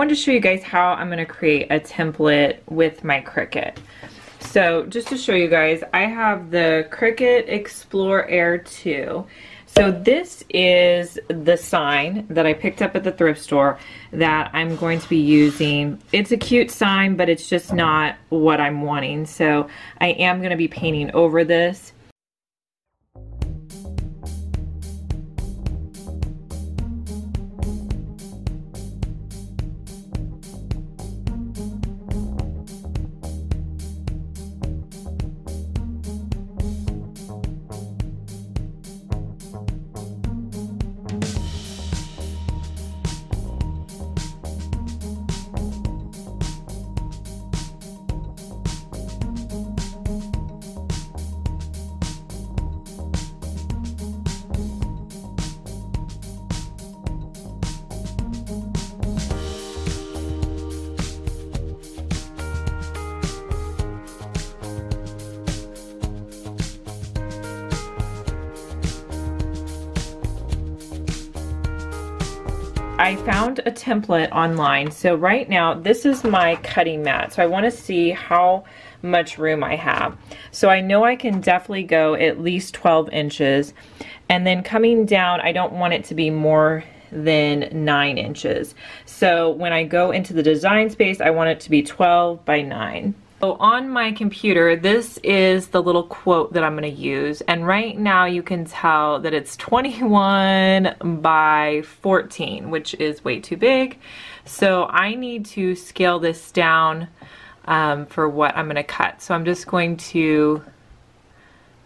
wanted to show you guys how I'm going to create a template with my Cricut. So just to show you guys, I have the Cricut Explore Air 2. So this is the sign that I picked up at the thrift store that I'm going to be using. It's a cute sign, but it's just not what I'm wanting. So I am going to be painting over this. I found a template online. So right now, this is my cutting mat. So I want to see how much room I have. So I know I can definitely go at least 12 inches. And then coming down, I don't want it to be more than 9 inches. So when I go into the design space, I want it to be 12 by 9. So on my computer, this is the little quote that I'm going to use. And right now you can tell that it's 21 by 14, which is way too big. So I need to scale this down um, for what I'm going to cut. So I'm just going to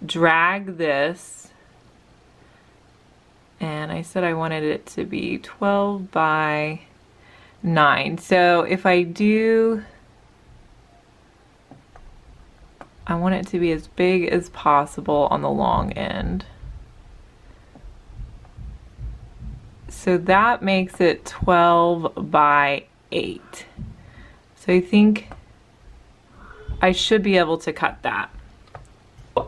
drag this. And I said I wanted it to be 12 by 9. So if I do I want it to be as big as possible on the long end. So that makes it 12 by 8. So I think I should be able to cut that.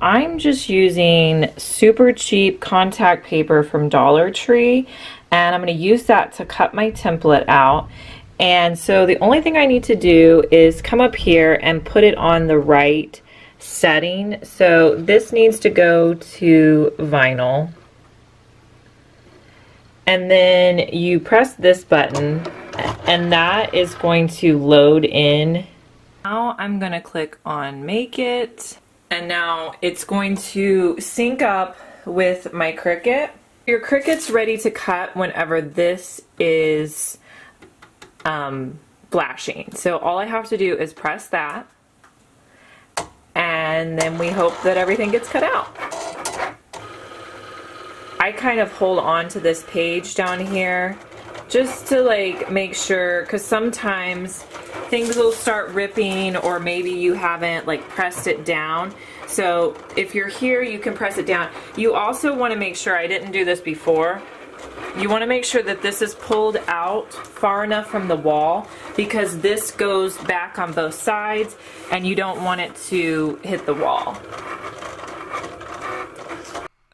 I'm just using super cheap contact paper from Dollar Tree and I'm going to use that to cut my template out. And so the only thing I need to do is come up here and put it on the right setting. So this needs to go to vinyl. And then you press this button and that is going to load in. Now I'm to click on make it and now it's going to sync up with my Cricut. Your Cricut's ready to cut whenever this is um, flashing. So all I have to do is press that and then we hope that everything gets cut out. I kind of hold on to this page down here just to like make sure because sometimes things will start ripping or maybe you haven't like pressed it down so if you're here you can press it down you also want to make sure I didn't do this before you want to make sure that this is pulled out far enough from the wall because this goes back on both sides and you don't want it to hit the wall.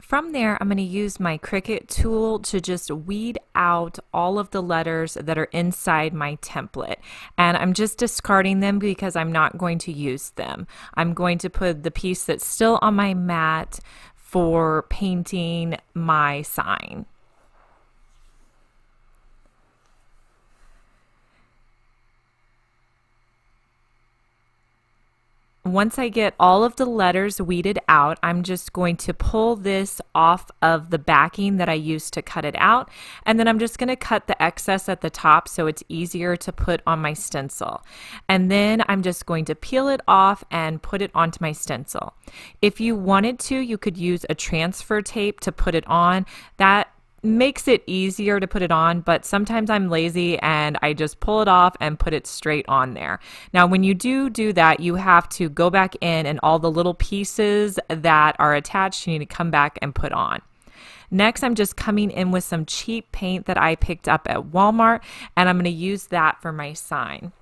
From there, I'm going to use my Cricut tool to just weed out all of the letters that are inside my template. And I'm just discarding them because I'm not going to use them. I'm going to put the piece that's still on my mat for painting my sign. Once I get all of the letters weeded out, I'm just going to pull this off of the backing that I used to cut it out. And then I'm just going to cut the excess at the top so it's easier to put on my stencil. And then I'm just going to peel it off and put it onto my stencil. If you wanted to, you could use a transfer tape to put it on. That makes it easier to put it on, but sometimes I'm lazy and I just pull it off and put it straight on there. Now, when you do do that, you have to go back in and all the little pieces that are attached, you need to come back and put on. Next, I'm just coming in with some cheap paint that I picked up at Walmart, and I'm going to use that for my sign.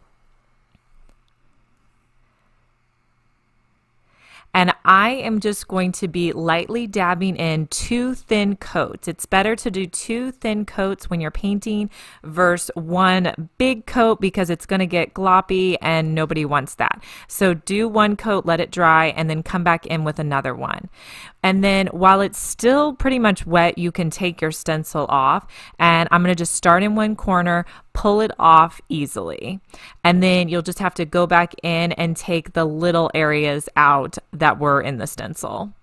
And I am just going to be lightly dabbing in two thin coats. It's better to do two thin coats when you're painting versus one big coat because it's going to get gloppy and nobody wants that. So do one coat, let it dry, and then come back in with another one. And then while it's still pretty much wet, you can take your stencil off. And I'm going to just start in one corner, pull it off easily. And then you'll just have to go back in and take the little areas out that were in the stencil.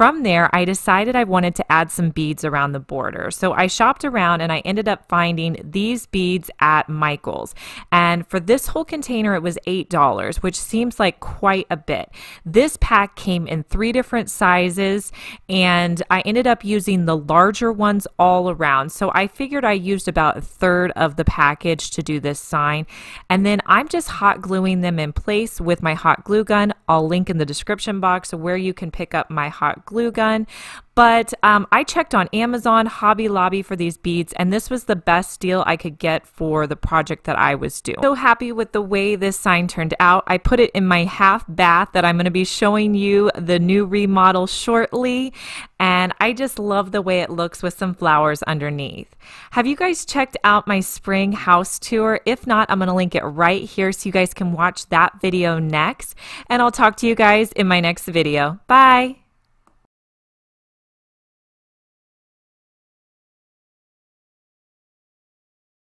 From there, I decided I wanted to add some beads around the border. So I shopped around and I ended up finding these beads at Michael's. And for this whole container, it was $8, which seems like quite a bit. This pack came in three different sizes and I ended up using the larger ones all around. So I figured I used about a third of the package to do this sign. And then I'm just hot gluing them in place with my hot glue gun. I'll link in the description box where you can pick up my hot glue gun. But um, I checked on Amazon, Hobby Lobby for these beads, and this was the best deal I could get for the project that I was doing. So happy with the way this sign turned out. I put it in my half bath that I'm going to be showing you the new remodel shortly, and I just love the way it looks with some flowers underneath. Have you guys checked out my spring house tour? If not, I'm going to link it right here so you guys can watch that video next, and I'll talk to you guys in my next video. Bye!